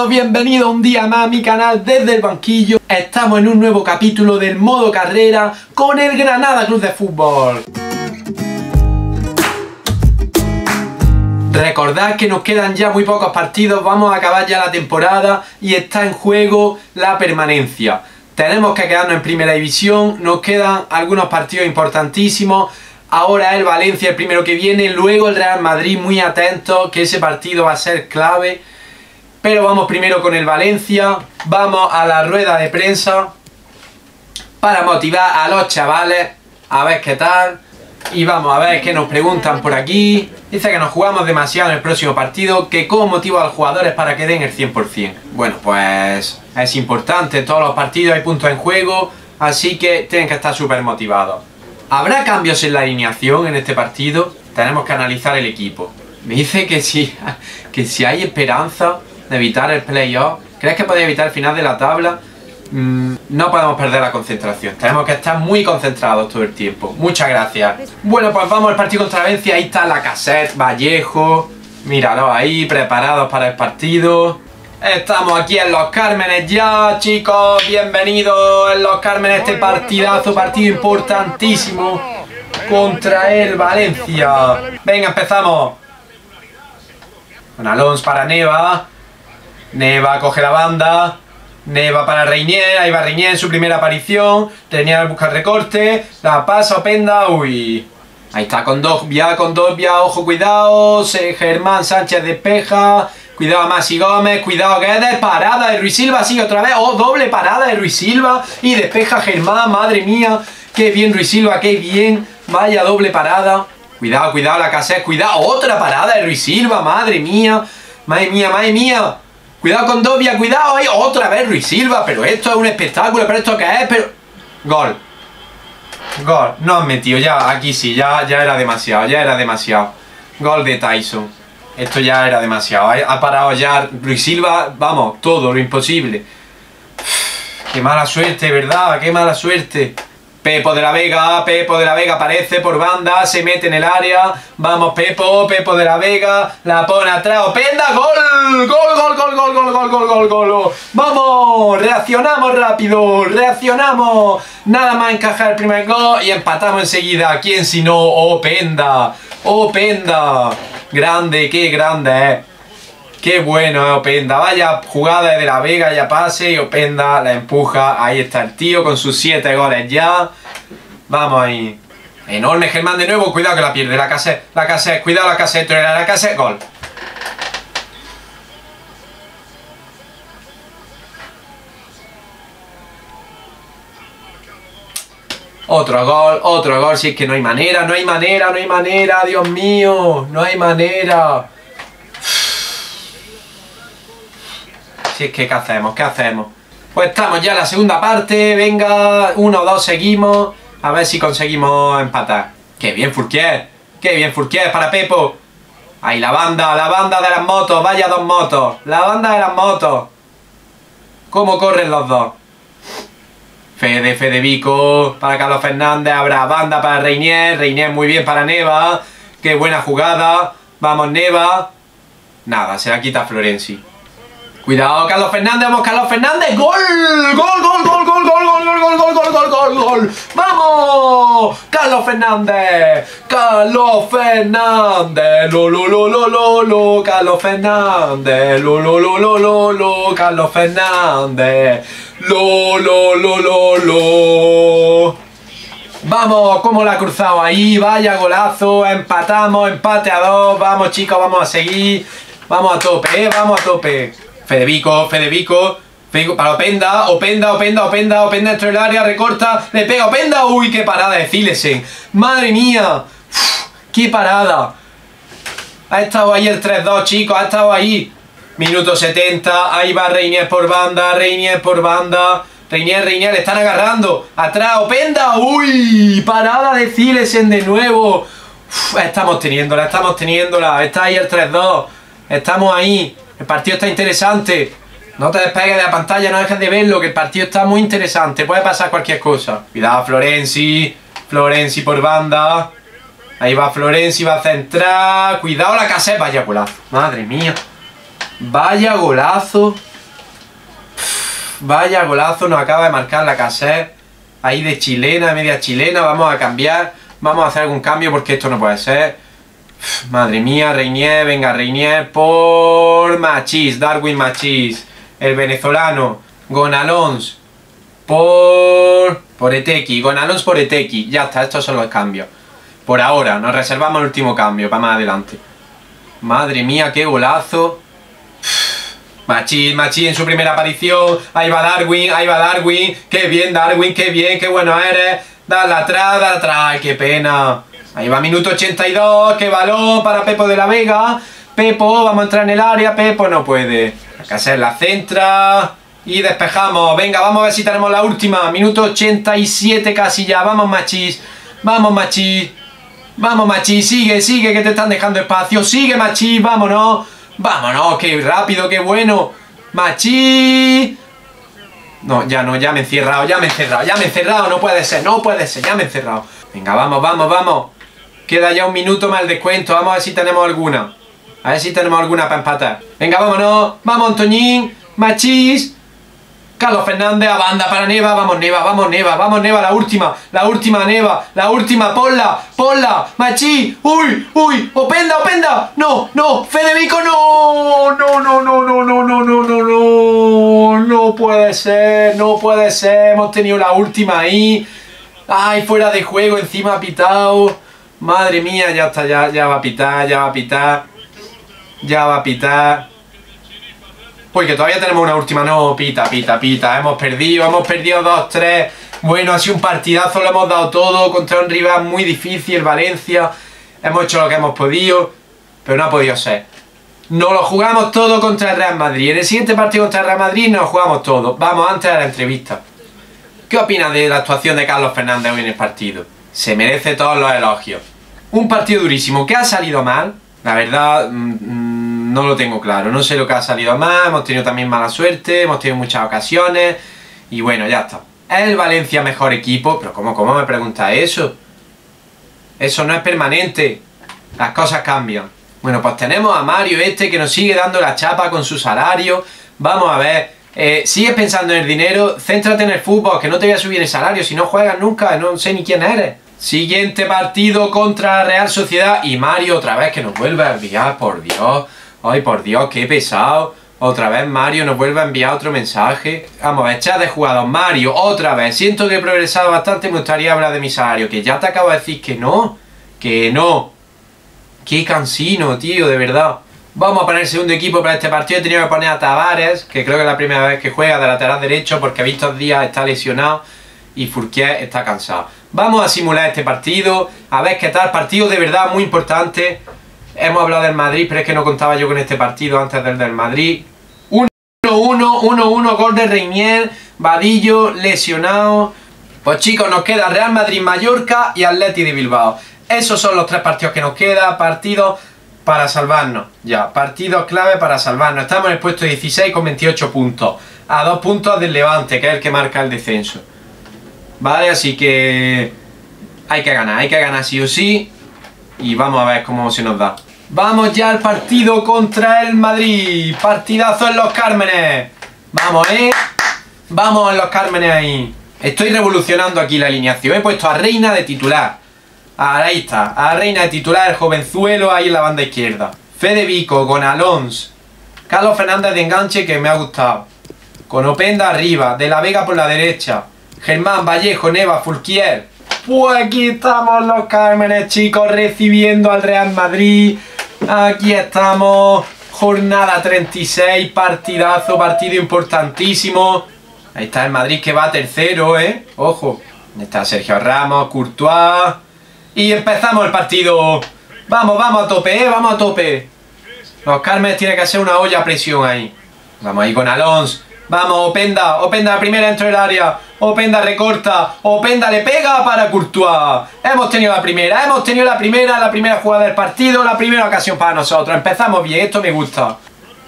todos, bienvenidos un día más a mi canal desde el banquillo. Estamos en un nuevo capítulo del modo carrera con el Granada Club de Fútbol. Recordad que nos quedan ya muy pocos partidos, vamos a acabar ya la temporada y está en juego la permanencia. Tenemos que quedarnos en primera división, nos quedan algunos partidos importantísimos. Ahora el Valencia el primero que viene, luego el Real Madrid, muy atento que ese partido va a ser clave. Pero vamos primero con el Valencia, vamos a la rueda de prensa para motivar a los chavales a ver qué tal. Y vamos a ver qué nos preguntan por aquí. Dice que nos jugamos demasiado en el próximo partido, que cómo motivo a los jugadores para que den el 100%. Bueno, pues es importante, todos los partidos hay puntos en juego, así que tienen que estar súper motivados. ¿Habrá cambios en la alineación en este partido? Tenemos que analizar el equipo. Me dice que si, que si hay esperanza evitar el playoff. ¿Crees que puede evitar el final de la tabla? Mm, no podemos perder la concentración. Tenemos que estar muy concentrados todo el tiempo. Muchas gracias. Bueno, pues vamos al partido contra Valencia. Ahí está la cassette, Vallejo. Míralo ahí, preparados para el partido. Estamos aquí en Los Cármenes ya, chicos. Bienvenidos en Los Cármenes este partidazo, partido importantísimo contra el Valencia. Venga, empezamos. Con Alonso para Neva. Neva coge la banda. Neva para Reinier, ahí va Reinier en su primera aparición. Reinier busca el recorte. La pasa Openda, uy. Ahí está con dos, ya con dos, ya, ojo, cuidado. Germán Sánchez despeja. Cuidado Masi Gómez, cuidado Guedes, parada de Ruiz Silva, sigue otra vez, oh, doble parada de Ruiz Silva y despeja Germán, madre mía, qué bien Ruiz Silva, qué bien, vaya doble parada. Cuidado, cuidado la caseta, cuidado, otra parada de Ruiz Silva, madre mía, madre mía, madre mía. Cuidado con Dobia, cuidado ahí. Otra vez Ruiz Silva, pero esto es un espectáculo, pero esto qué es, pero... Gol. Gol. No han metido, ya, aquí sí, ya, ya era demasiado, ya era demasiado. Gol de Tyson. Esto ya era demasiado. Ha parado ya Ruiz Silva, vamos, todo, lo imposible. Qué mala suerte, ¿verdad? Qué mala suerte. Pepo de la Vega, Pepo de la Vega aparece por banda, se mete en el área, vamos Pepo, Pepo de la Vega, la pone atrás, Openda, gol, gol, gol, gol, gol, gol, gol, gol, gol, gol, vamos, reaccionamos rápido, reaccionamos, nada más encajar el primer gol y empatamos enseguida, ¿quién si no? Openda, Openda, grande, qué grande, eh. Qué bueno Openda. Vaya jugada de la Vega, ya pase y Openda la empuja. Ahí está el tío con sus 7 goles ya. Vamos ahí. Enorme Germán de nuevo. Cuidado que la pierde. La cassette. La cassette. Cuidado la cassette. La cassette. Gol. Otro gol, otro gol, si es que no hay manera, no hay manera, no hay manera, Dios mío, no hay manera. Si es que, ¿qué hacemos? ¿Qué hacemos? Pues estamos ya en la segunda parte, venga, uno o dos seguimos, a ver si conseguimos empatar. ¡Qué bien, Furquier! ¡Qué bien, Furquier para Pepo! Ahí la banda, la banda de las motos, vaya dos motos, la banda de las motos. ¿Cómo corren los dos? Fede, Fede Vico, para Carlos Fernández, habrá banda para Reinier, Reinier muy bien para Neva, qué buena jugada, vamos Neva, nada, se la quita Florenzi. Cuidado, Carlos Fernández, vamos Carlos Fernández, gol, gol, gol, gol, gol, gol, gol, gol, gol, gol, gol, gol, vamos, Carlos Fernández, Carlos Fernández, lo, lo, lo, lo, lo, lo, Carlos Fernández, lo, lo, lo, lo, Carlos Fernández, lo, lo, lo, lo, lo. Vamos, cómo la ha cruzado ahí, vaya golazo, empatamos, empate a dos, vamos chicos, vamos a seguir, vamos a tope, eh, vamos a tope. Fedevico, Fedevico, Fedevico para Openda, Openda, Openda, Openda, Openda dentro del área, recorta, le pega Openda, uy, qué parada de Filesen, madre mía, qué parada. Ha estado ahí el 3-2, chicos, ha estado ahí. Minuto 70, ahí va Reinier por banda, Reinier por banda. Reinier, Reinier, le están agarrando. Atrás, Openda, uy, parada de Filesen de nuevo. Uf, estamos teniéndola, estamos teniéndola. Está ahí el 3-2. Estamos ahí. El partido está interesante. No te despegues de la pantalla, no dejes de verlo, que el partido está muy interesante. Puede pasar cualquier cosa. Cuidado, Florenzi. Florenzi por banda. Ahí va Florenzi, va a centrar. Cuidado la caseta. Vaya golazo. Madre mía. Vaya golazo vaya golazo nos acaba de marcar la cassette. Ahí de chilena, media chilena. Vamos a cambiar. Vamos a hacer algún cambio porque esto no puede ser. Madre mía, Reinier, venga Reinier por Machis, Darwin Machis, el venezolano, Gonalons por por Eteki, Gonalons por Eteki, ya está, estos son los cambios. Por ahora, nos reservamos el último cambio para más adelante. Madre mía, qué golazo. Machis, Machis en su primera aparición. Ahí va Darwin, ahí va Darwin. Qué bien, Darwin, qué bien, qué bueno eres. Dale atrás, dale atrás, qué pena. Ahí va minuto 82, qué balón para Pepo de la Vega. Pepo, vamos a entrar en el área, Pepo no puede. Hacer la centra. Y despejamos. Venga, vamos a ver si tenemos la última. Minuto 87 casi ya. Vamos, Machis. Vamos, Machis. Vamos, Machis. Sigue, sigue, que te están dejando espacio. Sigue, Machis. Vámonos. Vámonos. Qué rápido, qué bueno. Machis. No, ya no, ya me he encerrado, ya me he encerrado, ya me he encerrado. No puede ser, no puede ser, ya me he encerrado. Venga, vamos, vamos, vamos. Queda ya un minuto más el descuento. Vamos a ver si tenemos alguna. A ver si tenemos alguna para empatar. Venga, vámonos. Vamos, Antoñín. Machis. Carlos Fernández a banda para Neva. Vamos, Neva, vamos, Neva. Vamos, Neva, la última. La última, Neva. La última, ponla. Ponla. Machis. Uy, uy. Openda, Openda. No, no. Federico, no. No, no, no, no, no, no, no, no, no. No puede ser. No puede ser. Hemos tenido la última ahí. Ay, fuera de juego. Encima pitado. Madre mía, ya está, ya, ya va a pitar, ya va a pitar. Ya va a pitar. Uy, que todavía tenemos una última. No, pita, pita, pita. Hemos perdido, hemos perdido 2-3. Bueno, ha sido un partidazo, lo hemos dado todo contra un rival muy difícil, Valencia. Hemos hecho lo que hemos podido, pero no ha podido ser. Nos lo jugamos todo contra el Real Madrid. En el siguiente partido contra el Real Madrid nos lo jugamos todo. Vamos, antes de la entrevista. ¿Qué opinas de la actuación de Carlos Fernández hoy en el partido? Se merece todos los elogios. Un partido durísimo. ¿Qué ha salido mal? La verdad, mmm, no lo tengo claro. No sé lo que ha salido mal. Hemos tenido también mala suerte. Hemos tenido muchas ocasiones. Y bueno, ya está. ¿Es el Valencia mejor equipo? Pero ¿cómo, cómo me pregunta eso? Eso no es permanente. Las cosas cambian. Bueno, pues tenemos a Mario este que nos sigue dando la chapa con su salario. Vamos a ver. Eh, sigues pensando en el dinero, céntrate en el fútbol, que no te voy a subir el salario. Si no juegas nunca, no sé ni quién eres. Siguiente partido contra Real Sociedad y Mario otra vez que nos vuelve a enviar, por Dios. Ay, por Dios, qué pesado. Otra vez Mario nos vuelve a enviar otro mensaje. Vamos a ver, chat de jugador. Mario, otra vez. Siento que he progresado bastante, me gustaría hablar de mi salario. Que ya te acabo de decir que no. Que no. Qué cansino, tío, de verdad. Vamos a poner segundo equipo para este partido. He tenido que poner a Tavares, que creo que es la primera vez que juega de lateral derecho, porque Víctor Díaz está lesionado y Fourquier está cansado. Vamos a simular este partido, a ver qué tal. Partido de verdad muy importante. Hemos hablado del Madrid, pero es que no contaba yo con este partido antes del del Madrid. 1-1, 1-1, gol de Reinier, Vadillo, lesionado. Pues chicos, nos queda Real Madrid-Mallorca y Atleti de Bilbao. Esos son los tres partidos que nos queda. Partidos para salvarnos. Ya, partidos clave para salvarnos. Estamos en el puesto 16 con 28 puntos. A dos puntos del Levante, que es el que marca el descenso. Vale, así que hay que ganar, hay que ganar sí o sí. Y vamos a ver cómo se nos da. Vamos ya al partido contra el Madrid. Partidazo en los Cármenes. Vamos, ¿eh? Vamos en los Cármenes ahí. Estoy revolucionando aquí la alineación. He puesto a Reina de titular. Ahí está, a Reina de titular, el jovenzuelo ahí en la banda izquierda. Fede Vico con Alonso. Carlos Fernández de enganche que me ha gustado. Con Openda arriba, De la Vega por la derecha. Germán, Vallejo, Neva, Fulquier. Pues aquí estamos los Cármenes, chicos, recibiendo al Real Madrid. Aquí estamos. Jornada 36, partidazo, partido importantísimo. Ahí está el Madrid que va tercero, ¿eh? Ojo. Ahí está Sergio Ramos, Courtois. Y empezamos el partido. Vamos, vamos a tope, ¿eh? Vamos a tope. Los Cármenes tiene que hacer una olla a presión ahí. Vamos ahí con Alonso. Vamos, Openda, Openda la primera dentro del área. Openda recorta, Openda le pega para Courtois. Hemos tenido la primera, hemos tenido la primera, la primera jugada del partido, la primera ocasión para nosotros. Empezamos bien, esto me gusta.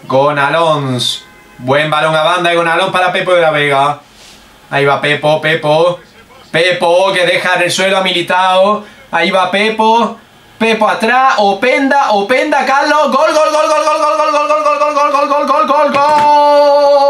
Con Alonso. Buen balón a banda y con Alonso para Pepo de la Vega. Ahí va Pepo, Pepo. Pepo que deja en el suelo a Militao. Ahí va Pepo. Pepo atrás, Openda, Openda, Carlos, gol, gol, gol, gol, gol, gol, gol, gol, gol, gol, gol, gol, gol, gol, gol, gol, ¡Gol!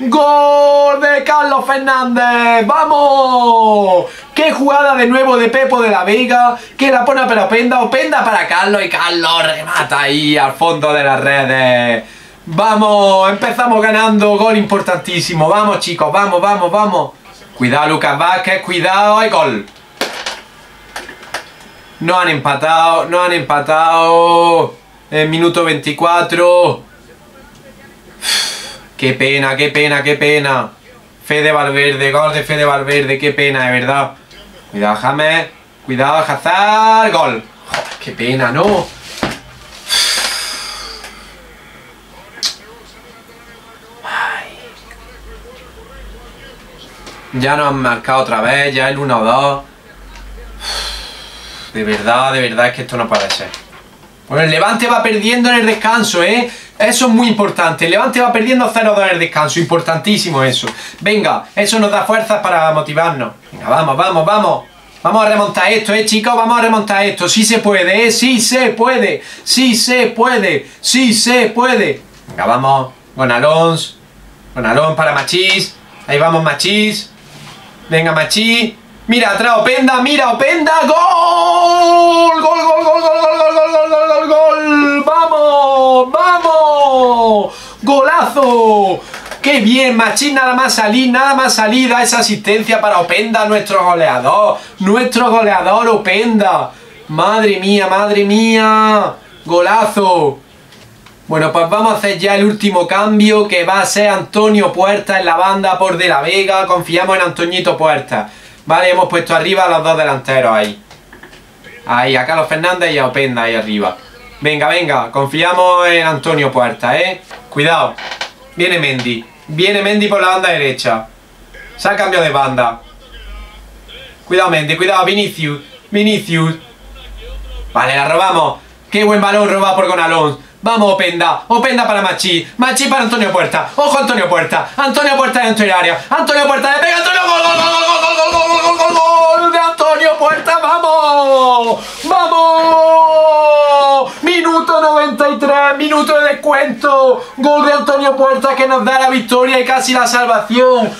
¡Gol de Carlos Fernández! ¡Vamos! ¡Qué jugada de nuevo de Pepo de la Vega! Que la pone para Openda, Openda para Carlos y Carlos remata ahí al fondo de las redes. Vamos, empezamos ganando, gol importantísimo. Vamos chicos, vamos, vamos, vamos. Cuidado Lucas Vázquez, cuidado, hay gol. No han empatado, no han empatado. En minuto 24. Qué pena, qué pena, qué pena. Fede Valverde, gol de Fede Valverde, qué pena, de verdad. Cuidado, James. Cuidado, Hazard. Gol. Qué pena, ¿no? Ya nos han marcado otra vez, ya el 1-2. De verdad, de verdad es que esto no ser. Bueno, el Levante va perdiendo en el descanso, ¿eh? Eso es muy importante. Levante va perdiendo 0-2 en el descanso. Importantísimo eso. Venga, eso nos da fuerzas para motivarnos. Venga, vamos, vamos, vamos. Vamos a remontar esto, ¿eh, chicos? Vamos a remontar esto. Sí se puede, ¿eh? Sí se puede. Sí se puede. Sí se puede. Venga, vamos. Con Alonso para Machís. Ahí vamos, Machís. Venga, Machís. Mira, atrás Openda, mira, Openda. ¡Gol! ¡Gol, gol, gol, gol, gol, gol, gol, gol, gol, gol! ¡Vamos! ¡Vamos! ¡Golazo! ¡Qué bien! Machín nada más salir, nada más salida esa asistencia para Openda, nuestro goleador. Nuestro goleador Openda. Madre mía, madre mía. Golazo. Bueno, pues vamos a hacer ya el último cambio que va a ser Antonio Puerta en la banda por De La Vega. Confiamos en Antoñito Puerta. Vale, hemos puesto arriba a los dos delanteros ahí. Ahí, a Carlos Fernández y a Openda ahí arriba. Venga, venga, confiamos en Antonio Puerta, ¿eh? Cuidado. Viene Mendy. Viene Mendy por la banda derecha. Se ha cambiado de banda. Cuidado Mendy, cuidado Vinicius. Vinicius. Vale, la robamos. Qué buen balón robado por Gonalón. Vamos, Openda. Openda para Machi. Machi para Antonio Puerta. Ojo, Antonio Puerta. Antonio Puerta dentro del área. Antonio Puerta le pega. Antonio. Gol, gol, gol, gol, gol, gol, gol, gol, gol, gol, de Antonio Puerta. ¡Vamos! ¡Vamos! Minuto 93. Minuto de descuento. Gol de Antonio Puerta que nos da la victoria y casi la salvación.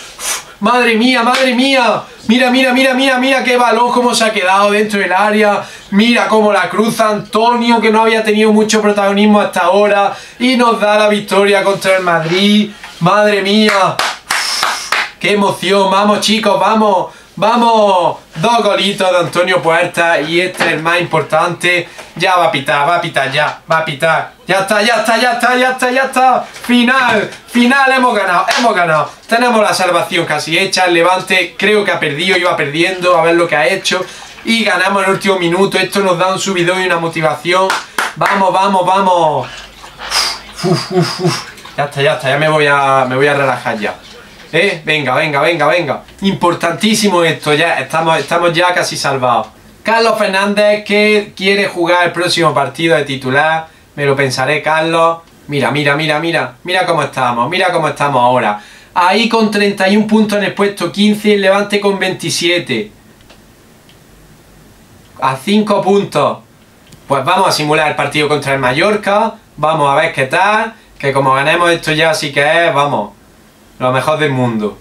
Madre mía, madre mía. Mira, mira, mira, mira, mira qué balón cómo se ha quedado dentro del área. Mira cómo la cruza Antonio que no había tenido mucho protagonismo hasta ahora. Y nos da la victoria contra el Madrid. Madre mía. Qué emoción. Vamos chicos, vamos. Vamos, dos golitos de Antonio Puerta y este es el más importante. Ya va a pitar, va a pitar, ya, va a pitar. Ya está, ya está, ya está, ya está, ya está. Final, final, hemos ganado, hemos ganado. Tenemos la salvación casi hecha. El Levante creo que ha perdido, iba perdiendo, a ver lo que ha hecho. Y ganamos el último minuto. Esto nos da un subidón y una motivación. Vamos, vamos, vamos. Ya está, ya está, ya me voy a, me voy a relajar ya. ¿Eh? Venga, venga, venga, venga. Importantísimo esto, ya estamos, estamos ya casi salvados. Carlos Fernández que quiere jugar el próximo partido de titular. Me lo pensaré, Carlos. Mira, mira, mira, mira. Mira cómo estamos, mira cómo estamos ahora. Ahí con 31 puntos en el puesto 15 el Levante con 27. A 5 puntos. Pues vamos a simular el partido contra el Mallorca. Vamos a ver qué tal. Que como ganemos esto ya sí que es, vamos, lo mejor del mundo.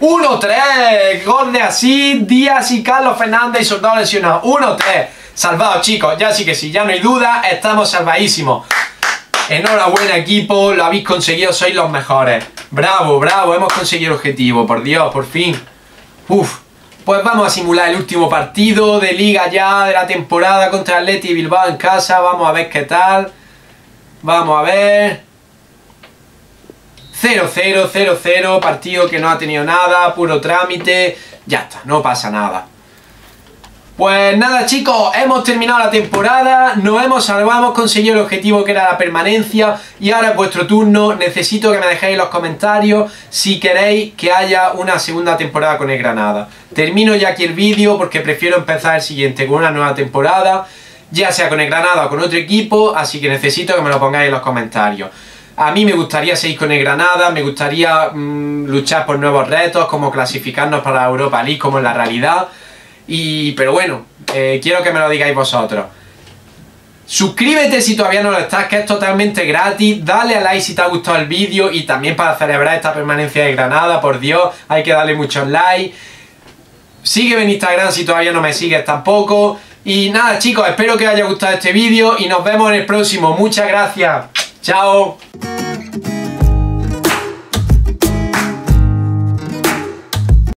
1-3, gol de así, Díaz y Carlos Fernández y Soldado lesionado. 1-3, salvados chicos, ya sí que sí, ya no hay duda, estamos salvadísimos. Enhorabuena equipo, lo habéis conseguido, sois los mejores. Bravo, bravo, hemos conseguido el objetivo, por Dios, por fin. Uf, pues vamos a simular el último partido de liga ya de la temporada contra Atleti y Bilbao en casa. Vamos a ver qué tal. Vamos a ver. 0-0, 0-0, partido que no ha tenido nada, puro trámite. Ya está, no pasa nada. Pues nada chicos, hemos terminado la temporada, nos hemos salvado, hemos conseguido el objetivo que era la permanencia y ahora es vuestro turno, necesito que me dejéis en los comentarios si queréis que haya una segunda temporada con el Granada. Termino ya aquí el vídeo porque prefiero empezar el siguiente con una nueva temporada, ya sea con el Granada o con otro equipo, así que necesito que me lo pongáis en los comentarios. A mí me gustaría seguir con el Granada, me gustaría mmm, luchar por nuevos retos, como clasificarnos para Europa League, como en la realidad. Y, pero bueno, eh, quiero que me lo digáis vosotros. Suscríbete si todavía no lo estás, que es totalmente gratis. Dale a like si te ha gustado el vídeo y también para celebrar esta permanencia de Granada, por Dios, hay que darle muchos likes. Sígueme en Instagram si todavía no me sigues tampoco. Y nada chicos, espero que os haya gustado este vídeo y nos vemos en el próximo. Muchas gracias. 加欧